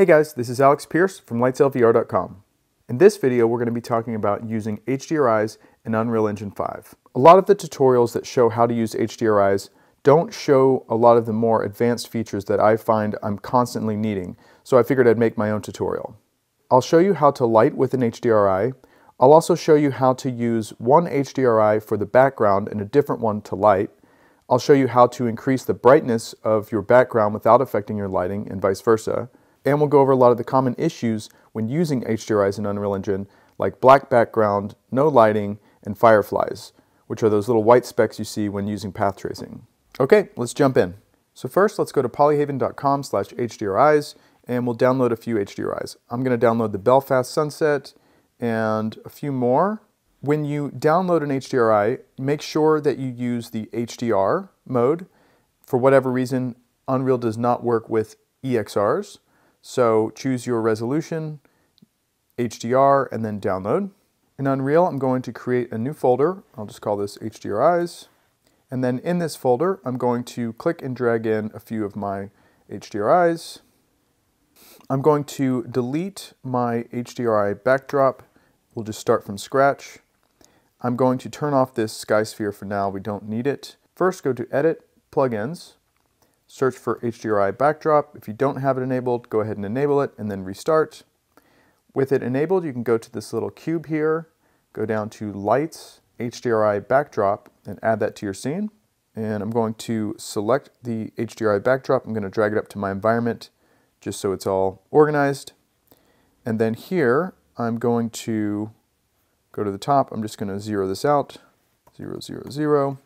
Hey guys, this is Alex Pearce from LightsailVR.com. In this video, we're going to be talking about using HDRIs in Unreal Engine 5. A lot of the tutorials that show how to use HDRIs don't show a lot of the more advanced features that I find I'm constantly needing, so I figured I'd make my own tutorial. I'll show you how to light with an HDRI. I'll also show you how to use one HDRI for the background and a different one to light. I'll show you how to increase the brightness of your background without affecting your lighting and vice versa. And we'll go over a lot of the common issues when using HDRIs in Unreal Engine, like black background, no lighting, and fireflies, which are those little white specks you see when using path tracing. Okay, let's jump in. So first, let's go to polyhaven.com slash HDRIs, and we'll download a few HDRIs. I'm going to download the Belfast Sunset and a few more. When you download an HDRI, make sure that you use the HDR mode. For whatever reason, Unreal does not work with EXRs. So choose your resolution, HDR, and then download. In Unreal, I'm going to create a new folder. I'll just call this HDRIs. And then in this folder, I'm going to click and drag in a few of my HDRIs. I'm going to delete my HDRI backdrop. We'll just start from scratch. I'm going to turn off this sky sphere for now. We don't need it. First, go to Edit, Plugins, search for HDRI backdrop. If you don't have it enabled, go ahead and enable it and then restart. With it enabled, you can go to this little cube here, go down to Lights, HDRI backdrop, and add that to your scene. And I'm going to select the HDRI backdrop. I'm going to drag it up to my environment just so it's all organized. And then here, I'm going to go to the top. I'm just going to zero this out, zero, zero, zero.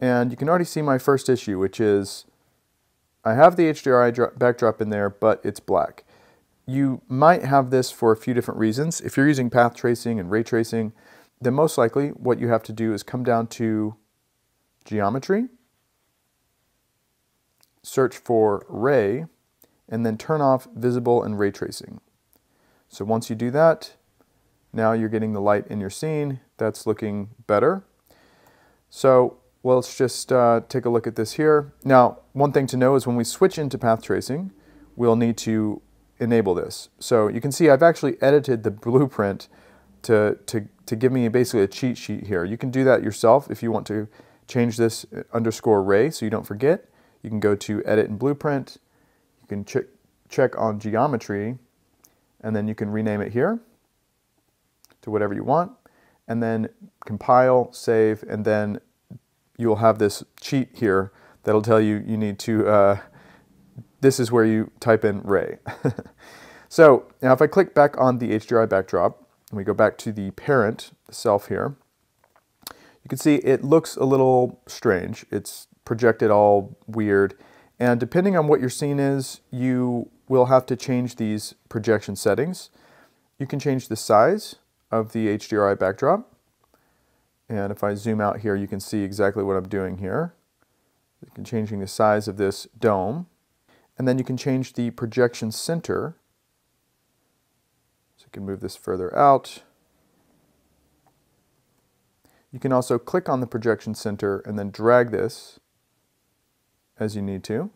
And you can already see my first issue, which is I have the HDRI backdrop in there, but it's black. You might have this for a few different reasons. If you're using path tracing and ray tracing, then most likely what you have to do is come down to geometry, search for ray, and then turn off visible and ray tracing. So once you do that, now you're getting the light in your scene. That's looking better. So well, let's just uh, take a look at this here. Now, one thing to know is when we switch into path tracing, we'll need to enable this. So you can see I've actually edited the blueprint to, to, to give me basically a cheat sheet here. You can do that yourself if you want to change this uh, underscore ray so you don't forget. You can go to edit and blueprint. You can ch check on geometry and then you can rename it here to whatever you want and then compile, save, and then you'll have this cheat here that'll tell you you need to, uh, this is where you type in ray. so now if I click back on the HDRI backdrop, and we go back to the parent self here, you can see it looks a little strange. It's projected all weird. And depending on what your scene is, you will have to change these projection settings. You can change the size of the HDRI backdrop. And if I zoom out here, you can see exactly what I'm doing here. You can changing the size of this dome. And then you can change the projection center. So you can move this further out. You can also click on the projection center and then drag this as you need to.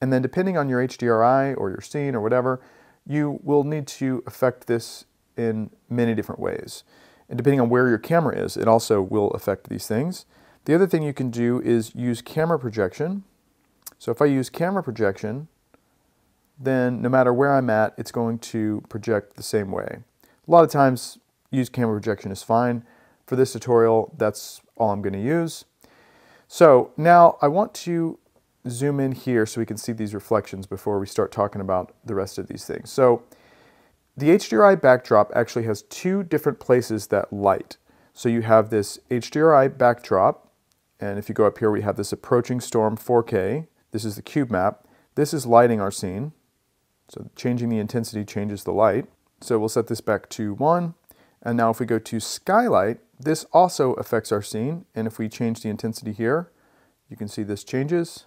And then depending on your HDRI or your scene or whatever, you will need to affect this in many different ways. And depending on where your camera is, it also will affect these things. The other thing you can do is use camera projection. So if I use camera projection, then no matter where I'm at, it's going to project the same way. A lot of times, use camera projection is fine. For this tutorial, that's all I'm going to use. So now I want to zoom in here so we can see these reflections before we start talking about the rest of these things. So the HDRI backdrop actually has two different places that light. So you have this HDRI backdrop, and if you go up here, we have this approaching storm 4K. This is the cube map. This is lighting our scene. So changing the intensity changes the light. So we'll set this back to one. And now if we go to skylight, this also affects our scene. And if we change the intensity here, you can see this changes.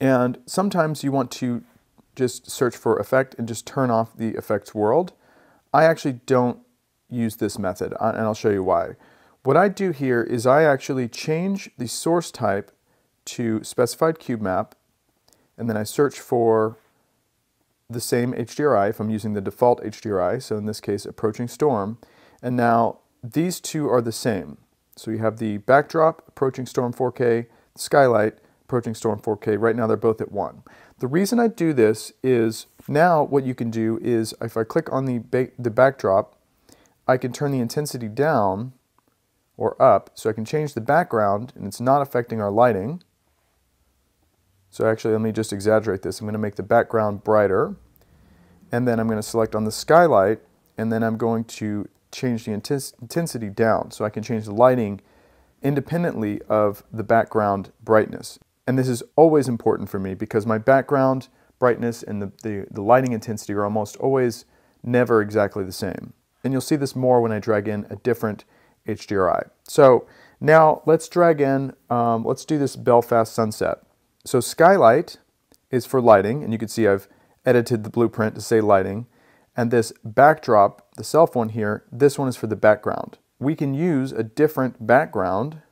And sometimes you want to just search for effect and just turn off the effects world. I actually don't use this method uh, and I'll show you why. What I do here is I actually change the source type to specified cube map and then I search for the same HDRI if I'm using the default HDRI, so in this case approaching storm, and now these two are the same. So you have the backdrop approaching storm 4K, skylight approaching storm 4K. Right now they're both at 1. The reason I do this is now what you can do is if I click on the, the backdrop, I can turn the intensity down or up so I can change the background and it's not affecting our lighting. So actually let me just exaggerate this. I'm going to make the background brighter and then I'm going to select on the skylight and then I'm going to change the intensity down so I can change the lighting independently of the background brightness. And this is always important for me because my background brightness and the, the, the lighting intensity are almost always never exactly the same. And you'll see this more when I drag in a different HDRI. So now let's drag in, um, let's do this Belfast sunset. So skylight is for lighting, and you can see I've edited the blueprint to say lighting. And this backdrop, the cell phone here, this one is for the background. We can use a different background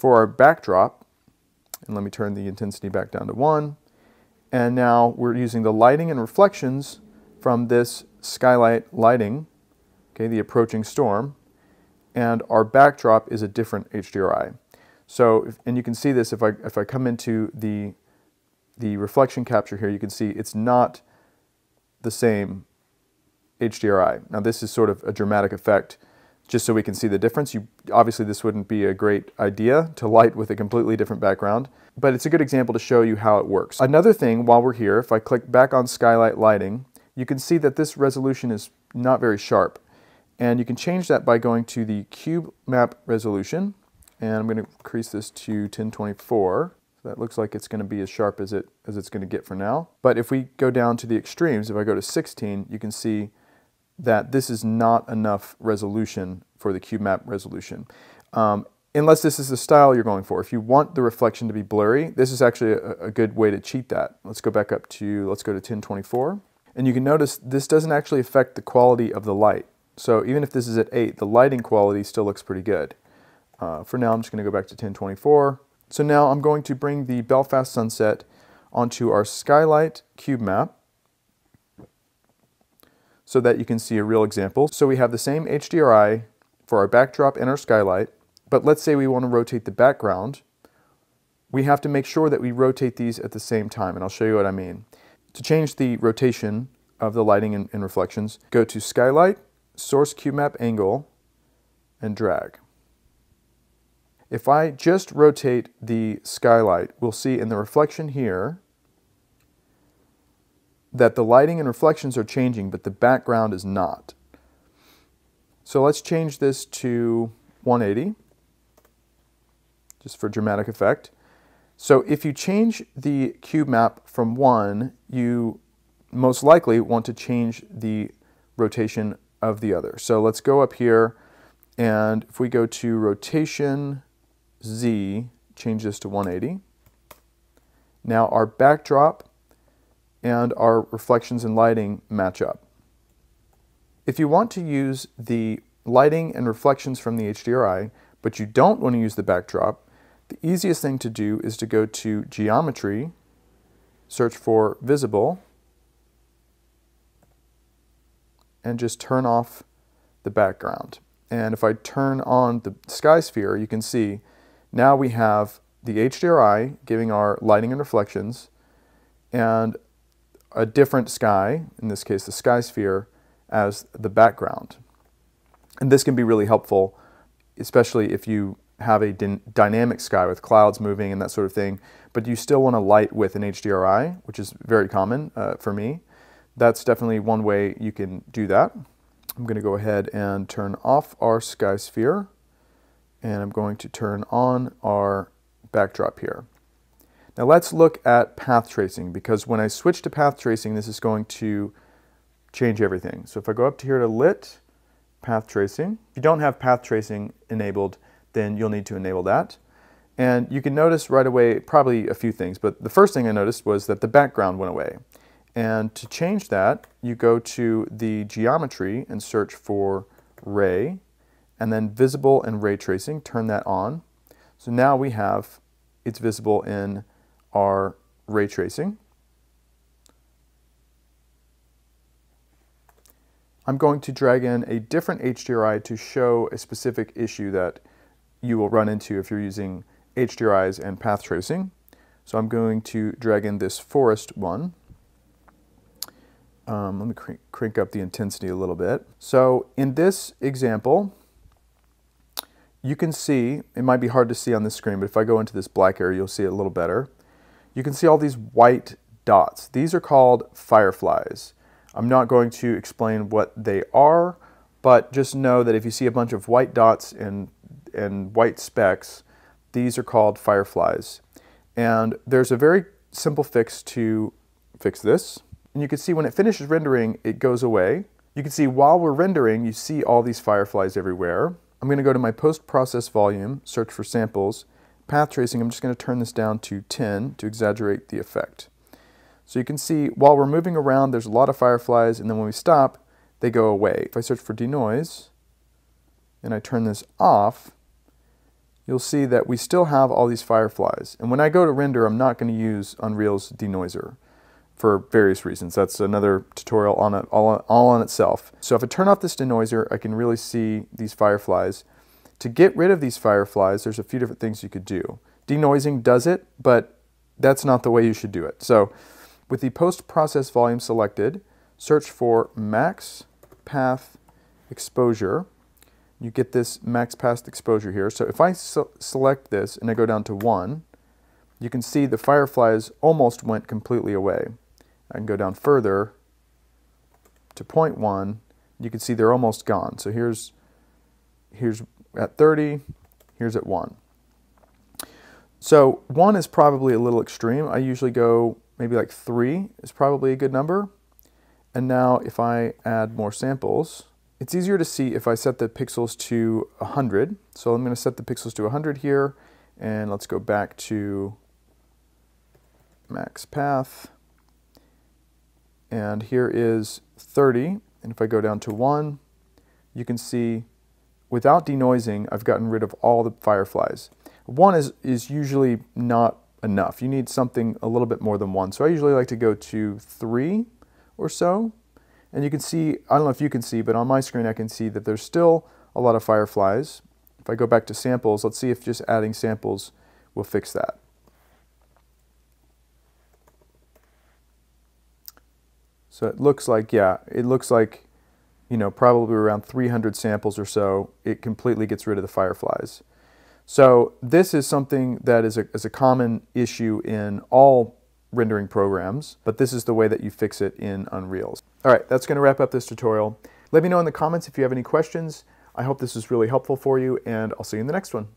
for our backdrop. And let me turn the intensity back down to one. And now we're using the lighting and reflections from this skylight lighting, okay, the approaching storm, and our backdrop is a different HDRI. So, if, and you can see this if I, if I come into the, the reflection capture here, you can see it's not the same HDRI. Now this is sort of a dramatic effect just so we can see the difference. You, obviously this wouldn't be a great idea to light with a completely different background, but it's a good example to show you how it works. Another thing while we're here, if I click back on skylight lighting, you can see that this resolution is not very sharp. And you can change that by going to the cube map resolution. And I'm going to increase this to 1024. So that looks like it's going to be as sharp as, it, as it's going to get for now. But if we go down to the extremes, if I go to 16, you can see that this is not enough resolution for the cube map resolution. Um, unless this is the style you're going for. If you want the reflection to be blurry, this is actually a, a good way to cheat that. Let's go back up to, let's go to 1024. And you can notice this doesn't actually affect the quality of the light. So even if this is at 8, the lighting quality still looks pretty good. Uh, for now, I'm just going to go back to 1024. So now I'm going to bring the Belfast sunset onto our skylight cube map so that you can see a real example. So we have the same HDRI for our backdrop and our skylight, but let's say we want to rotate the background. We have to make sure that we rotate these at the same time, and I'll show you what I mean. To change the rotation of the lighting and, and reflections, go to Skylight, Source Cube Map Angle, and drag. If I just rotate the skylight, we'll see in the reflection here that the lighting and reflections are changing, but the background is not. So let's change this to 180, just for dramatic effect. So if you change the cube map from 1, you most likely want to change the rotation of the other. So let's go up here, and if we go to rotation Z, change this to 180. Now our backdrop and our reflections and lighting match up. If you want to use the lighting and reflections from the HDRI, but you don't want to use the backdrop, the easiest thing to do is to go to Geometry, search for Visible, and just turn off the background. And if I turn on the sky sphere, you can see now we have the HDRI giving our lighting and reflections and a different sky, in this case the sky sphere, as the background. And this can be really helpful, especially if you have a dynamic sky with clouds moving and that sort of thing, but you still want to light with an HDRI, which is very common uh, for me. That's definitely one way you can do that. I'm going to go ahead and turn off our sky sphere, and I'm going to turn on our backdrop here. Now let's look at path tracing, because when I switch to path tracing, this is going to change everything. So if I go up to here to lit, path tracing, if you don't have path tracing enabled, then you'll need to enable that. And you can notice right away probably a few things, but the first thing I noticed was that the background went away. And to change that, you go to the geometry and search for ray, and then visible and ray tracing, turn that on. So now we have, it's visible in our ray tracing. I'm going to drag in a different HDRI to show a specific issue that you will run into if you're using HDRIs and path tracing. So I'm going to drag in this forest one. Um, let me cr crank up the intensity a little bit. So in this example, you can see, it might be hard to see on the screen, but if I go into this black area, you'll see it a little better. You can see all these white dots. These are called fireflies. I'm not going to explain what they are, but just know that if you see a bunch of white dots and, and white specks, these are called fireflies. And there's a very simple fix to fix this. And you can see when it finishes rendering, it goes away. You can see while we're rendering, you see all these fireflies everywhere. I'm going to go to my post-process volume, search for samples. Path tracing, I'm just going to turn this down to 10 to exaggerate the effect. So you can see while we're moving around, there's a lot of fireflies, and then when we stop, they go away. If I search for denoise, and I turn this off, you'll see that we still have all these fireflies. And when I go to render, I'm not going to use Unreal's denoiser for various reasons. That's another tutorial on it, all, all on itself. So if I turn off this denoiser, I can really see these fireflies. To get rid of these fireflies, there's a few different things you could do. Denoising does it, but that's not the way you should do it. So with the post-process volume selected, search for max path exposure. You get this max path exposure here. So if I select this and I go down to 1, you can see the fireflies almost went completely away. I can go down further to 0.1. You can see they're almost gone. So here's, here's at 30, here's at 1. So 1 is probably a little extreme. I usually go maybe like 3 is probably a good number. And now if I add more samples, it's easier to see if I set the pixels to 100. So I'm going to set the pixels to 100 here. And let's go back to max path. And here is 30. And if I go down to 1, you can see without denoising, I've gotten rid of all the fireflies. 1 is, is usually not enough. You need something a little bit more than 1. So I usually like to go to 3 or so. And you can see, I don't know if you can see, but on my screen I can see that there's still a lot of fireflies. If I go back to samples, let's see if just adding samples will fix that. So it looks like, yeah, it looks like, you know, probably around 300 samples or so, it completely gets rid of the fireflies. So this is something that is a, is a common issue in all rendering programs, but this is the way that you fix it in Unreal. All right, that's gonna wrap up this tutorial. Let me know in the comments if you have any questions. I hope this was really helpful for you, and I'll see you in the next one.